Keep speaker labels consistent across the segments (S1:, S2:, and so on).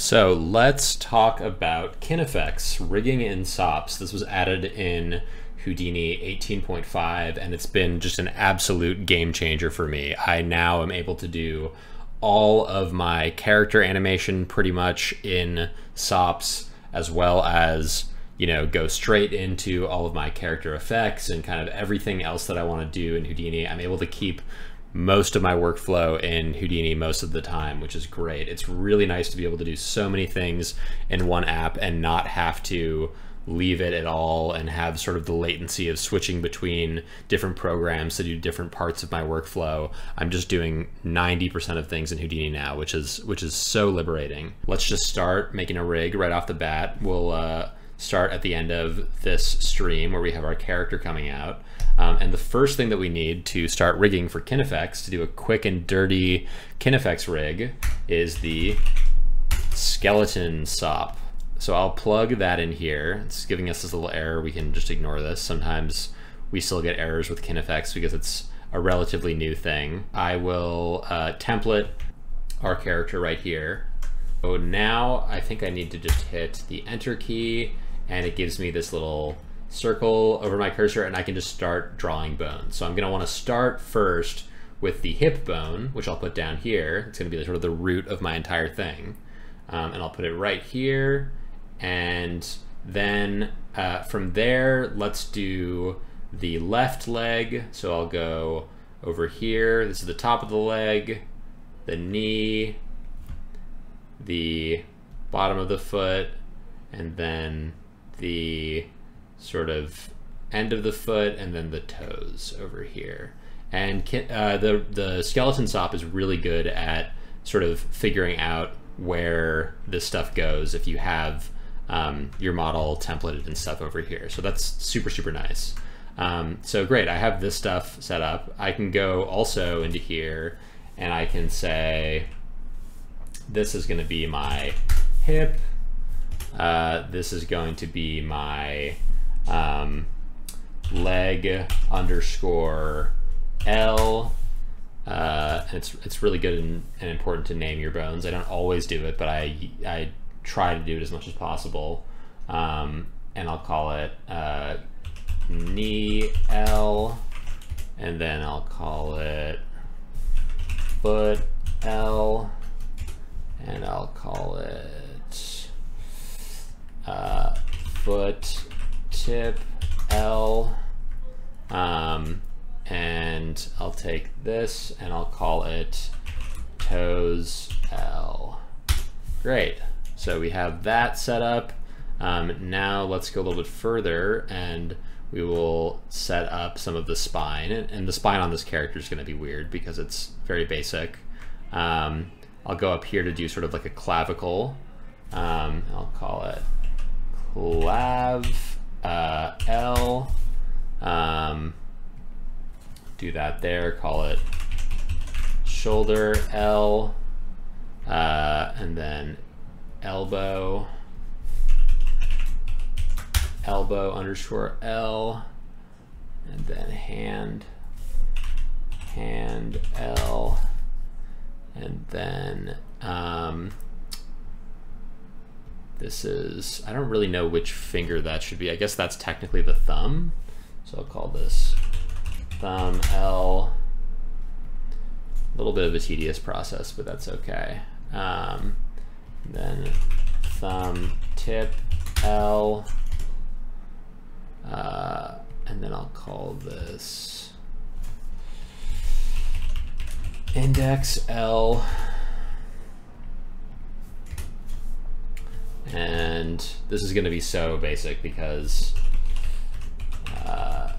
S1: So let's talk about Kinefx rigging in SOPs. This was added in Houdini 18.5 and it's been just an absolute game changer for me. I now am able to do all of my character animation pretty much in SOPs as well as you know go straight into all of my character effects and kind of everything else that I want to do in Houdini. I'm able to keep most of my workflow in Houdini most of the time, which is great. It's really nice to be able to do so many things in one app and not have to leave it at all and have sort of the latency of switching between different programs to do different parts of my workflow. I'm just doing 90% of things in Houdini now, which is which is so liberating. Let's just start making a rig right off the bat. We'll uh, start at the end of this stream where we have our character coming out. Um, and the first thing that we need to start rigging for Kinefx to do a quick and dirty Kinefx rig is the skeleton SOP. So I'll plug that in here. It's giving us this little error. We can just ignore this. Sometimes we still get errors with Kinefx because it's a relatively new thing. I will uh, template our character right here. So now I think I need to just hit the enter key and it gives me this little circle over my cursor and I can just start drawing bones. So I'm gonna wanna start first with the hip bone, which I'll put down here. It's gonna be sort of the root of my entire thing. Um, and I'll put it right here. And then uh, from there, let's do the left leg. So I'll go over here. This is the top of the leg, the knee, the bottom of the foot, and then the sort of end of the foot and then the toes over here. And uh, the the skeleton sop is really good at sort of figuring out where this stuff goes if you have um, your model templated and stuff over here. So that's super super nice. Um, so great, I have this stuff set up. I can go also into here and I can say this is going to be my hip. Uh, this is going to be my um, leg underscore L. Uh, it's it's really good and, and, important to name your bones. I don't always do it, but I I try to do it as much as possible. Um, and I'll call it uh, knee L, and then I'll call it foot L, and I'll call it uh, foot tip L. Um, and I'll take this and I'll call it toes L. Great. So we have that set up. Um, now let's go a little bit further and we will set up some of the spine. And, the spine on this character is going to be weird because it's very basic. Um, I'll go up here to do sort of like a clavicle. Um, I'll call it clav uh, L. Um, do that there, call it shoulder L, uh, and then elbow, elbow underscore L, and then hand, hand L, and then um, this is, I don't really know which finger that should be. I guess that's technically the thumb. So I'll call this thumb L. A little bit of a tedious process, but that's okay. Um, then thumb tip L. Uh, and then I'll call this index L. and this is going to be so basic because uh,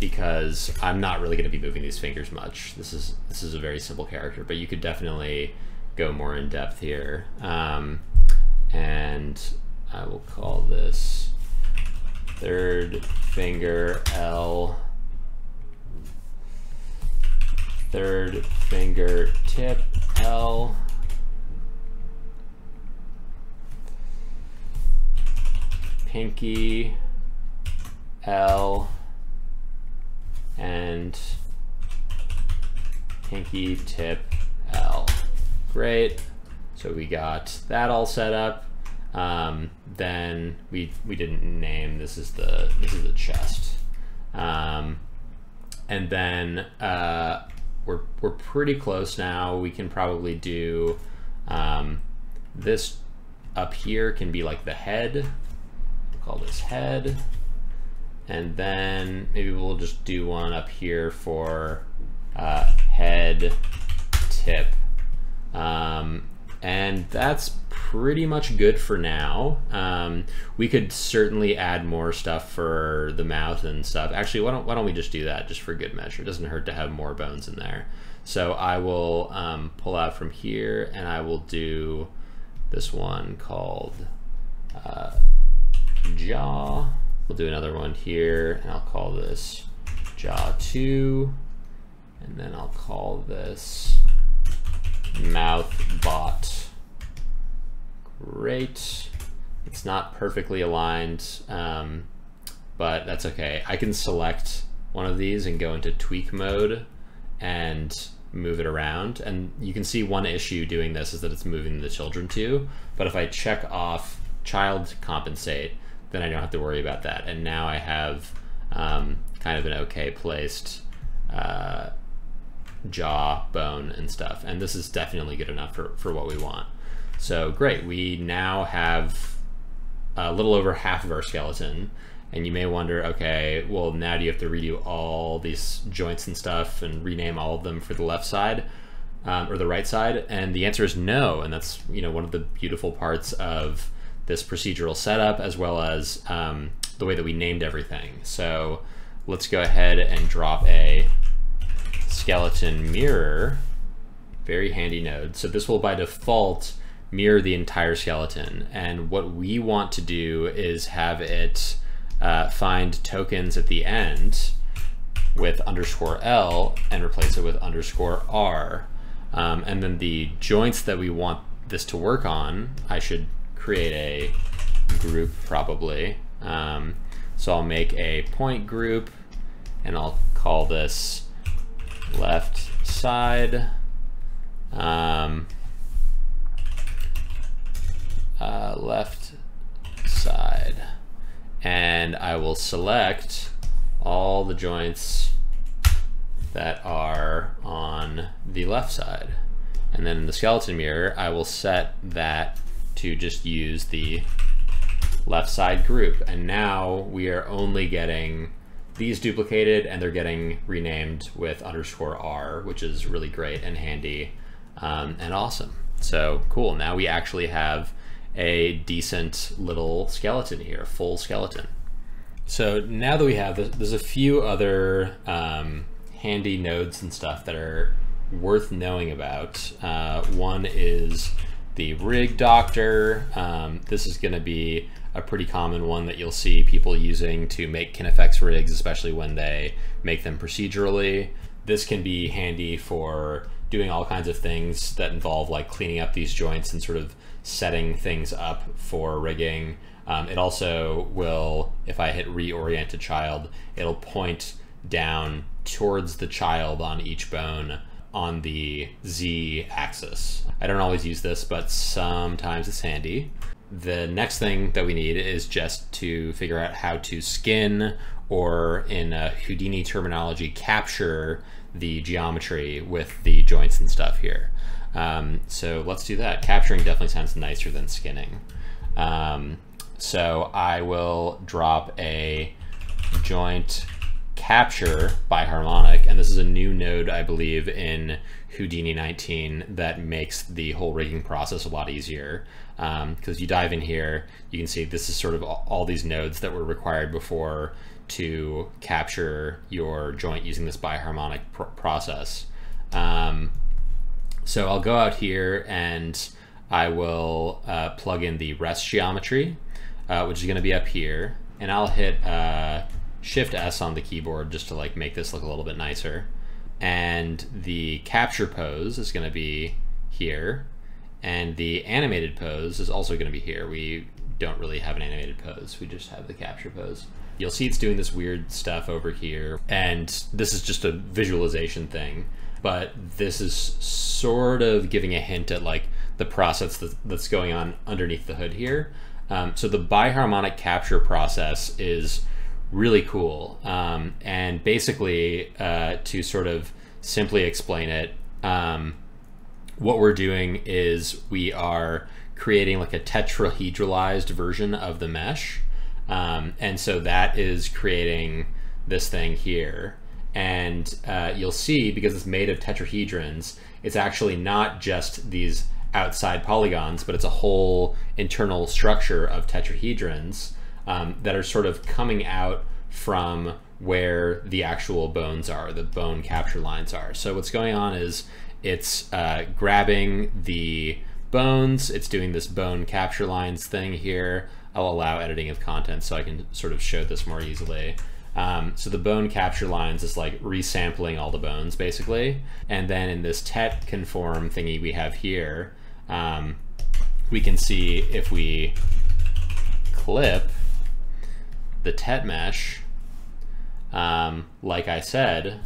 S1: because I'm not really going to be moving these fingers much. This is this is a very simple character, but you could definitely go more in depth here. Um, and I will call this third finger L, third finger tip L, pinky, L, and pinky tip L. Great. So we got that all set up. Um, then we we didn't name this is the this is the chest. Um, and then uh, we're we're pretty close now. We can probably do um, this up here can be like the head. Call this head. And then maybe we'll just do one up here for uh, head tip. Um, and that's pretty much good for now. Um, we could certainly add more stuff for the mouth and stuff. Actually, why don't, why don't we just do that just for good measure? It doesn't hurt to have more bones in there. So I will um, pull out from here and I will do this one called uh, jaw. We'll do another one here and I'll call this jaw 2 and then I'll call this mouth bot. Great. It's not perfectly aligned, um, but that's okay. I can select one of these and go into tweak mode and move it around. And you can see one issue doing this is that it's moving the children too. But if I check off child compensate, then I don't have to worry about that. And now I have um, kind of an okay placed uh, jaw, bone, and stuff. And this is definitely good enough for, for what we want. So great, we now have a little over half of our skeleton. And you may wonder, okay, well, now do you have to redo all these joints and stuff and rename all of them for the left side um, or the right side? And the answer is no. And that's, you know, one of the beautiful parts of this procedural setup as well as um, the way that we named everything. So let's go ahead and drop a skeleton mirror. Very handy node. So this will by default mirror the entire skeleton. And what we want to do is have it uh, find tokens at the end with underscore L and replace it with underscore R. Um, and then the joints that we want this to work on, I should create a group probably. Um, so I'll make a point group and I'll call this left side. Um, uh, left side and I will select all the joints that are on the left side. And then in the skeleton mirror, I will set that to just use the left side group. And now we are only getting these duplicated and they're getting renamed with underscore R, which is really great and handy um, and awesome. So cool, now we actually have a decent little skeleton here, full skeleton. So now that we have this, there's a few other um, handy nodes and stuff that are worth knowing about. Uh, one is the rig doctor. Um, this is going to be a pretty common one that you'll see people using to make KineFX rigs, especially when they make them procedurally. This can be handy for doing all kinds of things that involve like cleaning up these joints and sort of setting things up for rigging. Um, it also will, if I hit reorient a child, it'll point down towards the child on each bone on the Z axis. I don't always use this, but sometimes it's handy. The next thing that we need is just to figure out how to skin or in Houdini terminology, capture the geometry with the joints and stuff here. Um, so let's do that. Capturing definitely sounds nicer than skinning. Um, so I will drop a joint capture biharmonic, and this is a new node, I believe, in Houdini 19 that makes the whole rigging process a lot easier. Because um, you dive in here, you can see this is sort of all these nodes that were required before to capture your joint using this biharmonic pr process. Um, so I'll go out here and I will uh, plug in the rest geometry, uh, which is going to be up here, and I'll hit uh, Shift S on the keyboard just to like make this look a little bit nicer. And the capture pose is going to be here, and the animated pose is also going to be here. We don't really have an animated pose, we just have the capture pose. You'll see it's doing this weird stuff over here, and this is just a visualization thing but this is sort of giving a hint at like the process that's going on underneath the hood here. Um, so the biharmonic capture process is really cool. Um, and basically, uh, to sort of simply explain it, um, what we're doing is we are creating like a tetrahedralized version of the mesh. Um, and so that is creating this thing here. And uh, you'll see, because it's made of tetrahedrons, it's actually not just these outside polygons, but it's a whole internal structure of tetrahedrons um, that are sort of coming out from where the actual bones are, the bone capture lines are. So what's going on is it's uh, grabbing the bones, it's doing this bone capture lines thing here. I'll allow editing of content so I can sort of show this more easily. Um, so the bone capture lines is like resampling all the bones basically. And then in this tet conform thingy we have here, um, we can see if we clip the tet mesh, um, like I said,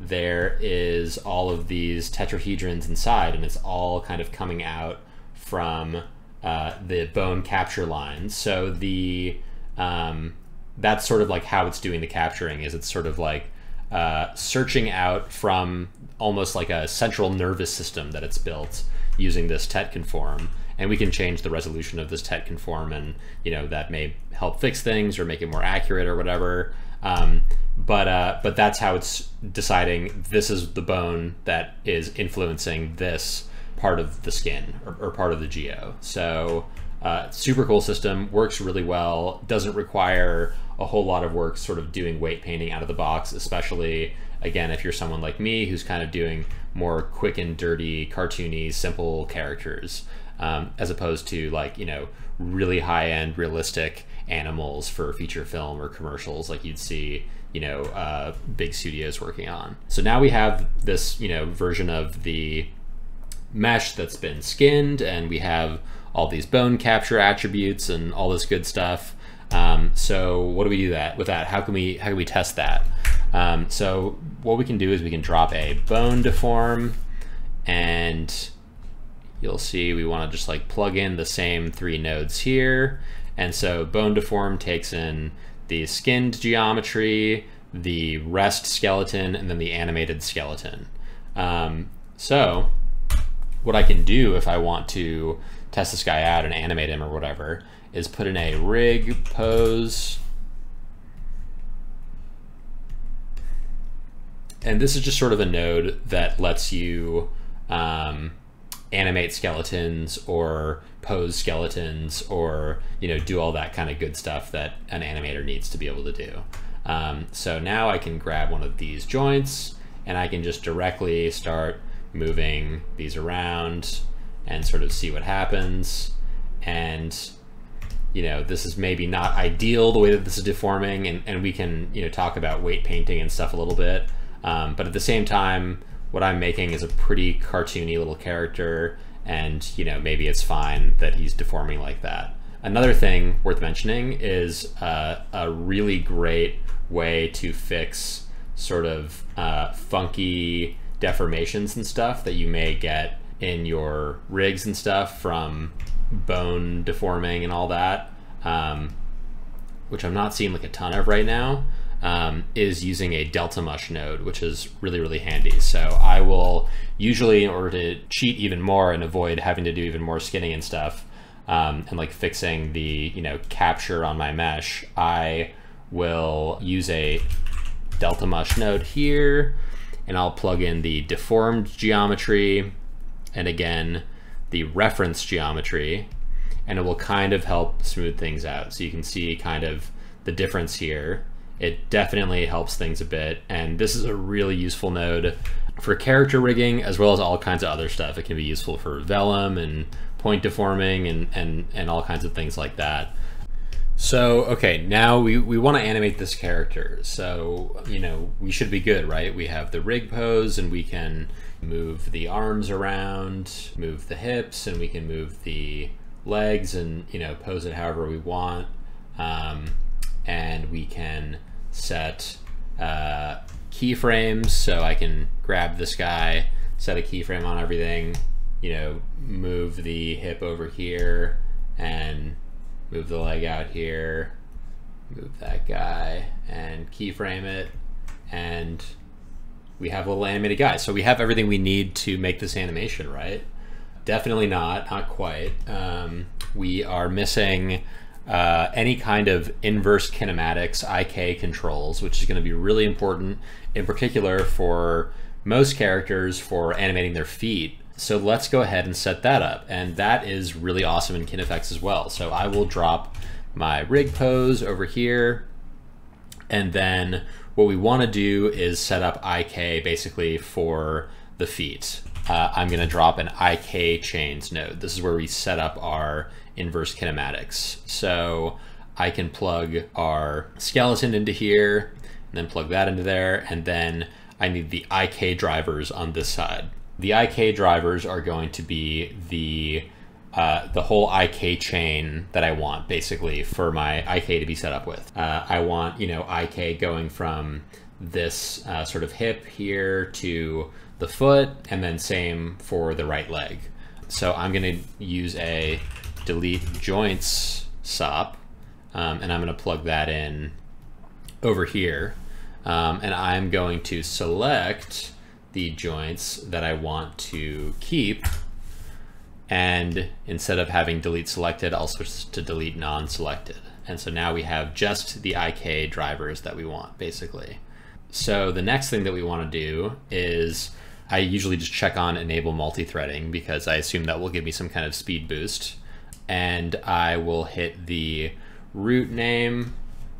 S1: there is all of these tetrahedrons inside and it's all kind of coming out from uh, the bone capture lines. So the um, that's sort of like how it's doing the capturing is it's sort of like uh, searching out from almost like a central nervous system that it's built using this tet conform and we can change the resolution of this tet conform and you know that may help fix things or make it more accurate or whatever. Um, but uh, but that's how it's deciding this is the bone that is influencing this part of the skin or, or part of the geo. So uh, super cool system works really well doesn't require a whole lot of work sort of doing weight painting out of the box especially again if you're someone like me who's kind of doing more quick and dirty cartoony simple characters um, as opposed to like you know really high end realistic animals for feature film or commercials like you'd see you know uh, big studios working on. So now we have this you know version of the mesh that's been skinned and we have all these bone capture attributes and all this good stuff. Um, so what do we do that with that? How can we how can we test that? Um, so what we can do is we can drop a bone deform and you'll see we want to just like plug in the same three nodes here. And so bone deform takes in the skinned geometry, the rest skeleton, and then the animated skeleton. Um, so what I can do if I want to test this guy out and animate him or whatever is put in a rig pose. And this is just sort of a node that lets you um, animate skeletons or pose skeletons or you know do all that kind of good stuff that an animator needs to be able to do. Um, so now I can grab one of these joints and I can just directly start moving these around and sort of see what happens. And you know, this is maybe not ideal the way that this is deforming and, and we can, you know, talk about weight painting and stuff a little bit. Um, but at the same time, what I'm making is a pretty cartoony little character, and you know maybe it's fine that he's deforming like that. Another thing worth mentioning is uh, a really great way to fix sort of uh, funky deformations and stuff that you may get in your rigs and stuff from bone deforming and all that, um, which I'm not seeing like a ton of right now um, is using a delta mush node, which is really, really handy. So I will usually, in order to cheat even more and avoid having to do even more skinning and stuff, um, and like fixing the, you know, capture on my mesh, I will use a delta mush node here, and I'll plug in the deformed geometry, and again, the reference geometry, and it will kind of help smooth things out. So you can see kind of the difference here it definitely helps things a bit. And this is a really useful node for character rigging as well as all kinds of other stuff. It can be useful for vellum and point deforming and, and, and all kinds of things like that. So, okay, now we, we want to animate this character. So, you know, we should be good, right? We have the rig pose and we can move the arms around, move the hips, and we can move the legs and, you know, pose it however we want. Um, and we can set uh, keyframes so I can grab this guy, set a keyframe on everything, you know, move the hip over here and move the leg out here, move that guy and keyframe it. And we have a little animated guy. So we have everything we need to make this animation, right? Definitely not, not quite. Um, we are missing uh, any kind of inverse kinematics IK controls, which is going to be really important, in particular for most characters for animating their feet. So let's go ahead and set that up. And that is really awesome in KineFX as well. So I will drop my rig pose over here. And then what we want to do is set up IK basically for the feet. Uh, I'm going to drop an IK chains node. This is where we set up our inverse kinematics. So I can plug our skeleton into here and then plug that into there. And then I need the IK drivers on this side. The IK drivers are going to be the uh, the whole IK chain that I want basically for my IK to be set up with. Uh, I want, you know, IK going from this uh, sort of hip here to the foot and then same for the right leg. So I'm going to use a delete joints SOP um, and I'm going to plug that in over here. Um, and I'm going to select the joints that I want to keep and instead of having delete selected, I'll switch to delete non-selected. And so now we have just the IK drivers that we want, basically. So the next thing that we want to do is I usually just check on enable multi-threading because I assume that will give me some kind of speed boost. And I will hit the root name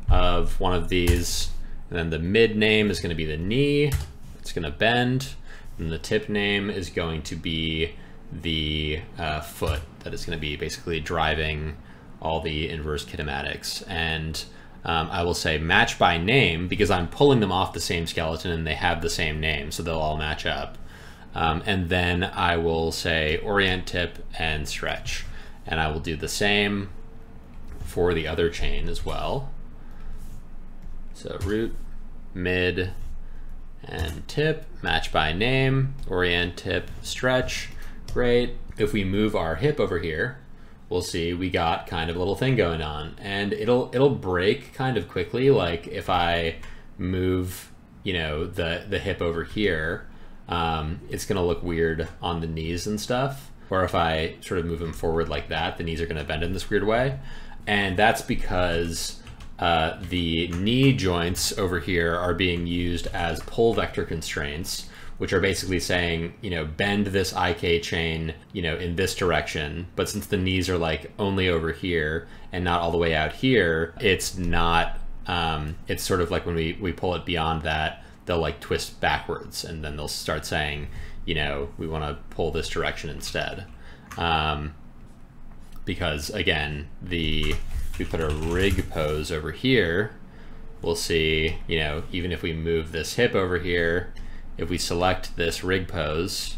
S1: of one of these. And then the mid name is going to be the knee. It's going to bend. And the tip name is going to be the uh, foot that is going to be basically driving all the inverse kinematics. And um, I will say match by name because I'm pulling them off the same skeleton and they have the same name, so they'll all match up. Um, and then I will say orient tip and stretch. And I will do the same for the other chain as well. So root, mid, and tip, match by name, orient tip, stretch, Great. If we move our hip over here, we'll see we got kind of a little thing going on and it'll it'll break kind of quickly like if I move you know the the hip over here um, it's gonna look weird on the knees and stuff or if I sort of move them forward like that the knees are gonna bend in this weird way and that's because uh, the knee joints over here are being used as pole vector constraints which are basically saying, you know, bend this IK chain, you know, in this direction. But since the knees are like only over here and not all the way out here, it's not, um, it's sort of like when we, we pull it beyond that, they'll like twist backwards and then they'll start saying, you know, we want to pull this direction instead. Um, because again, the, we put a rig pose over here, we'll see, you know, even if we move this hip over here, if we select this rig pose,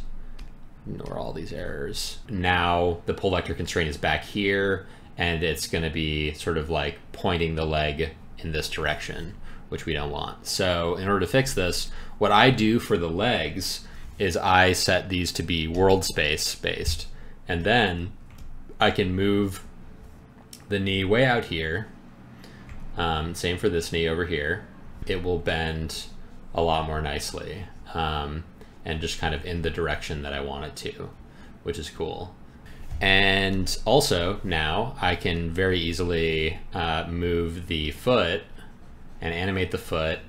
S1: ignore all these errors, now the pole vector constraint is back here and it's going to be sort of like pointing the leg in this direction, which we don't want. So in order to fix this, what I do for the legs is I set these to be world space based. And then I can move the knee way out here. Um, same for this knee over here. It will bend a lot more nicely um, and just kind of in the direction that I want it to, which is cool. And also now I can very easily uh, move the foot and animate the foot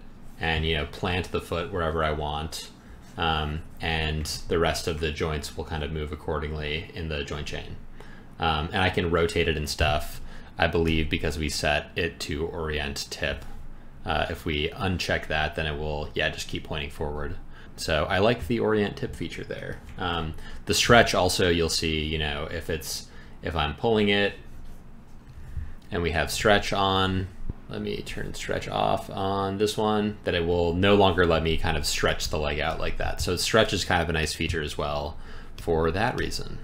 S1: and you know plant the foot wherever I want. Um, and the rest of the joints will kind of move accordingly in the joint chain. Um, and I can rotate it and stuff, I believe, because we set it to orient tip. Uh, if we uncheck that, then it will, yeah, just keep pointing forward. So I like the orient tip feature there. Um, the stretch also you'll see, you know, if it's if I'm pulling it and we have stretch on, let me turn stretch off on this one, that it will no longer let me kind of stretch the leg out like that. So stretch is kind of a nice feature as well for that reason.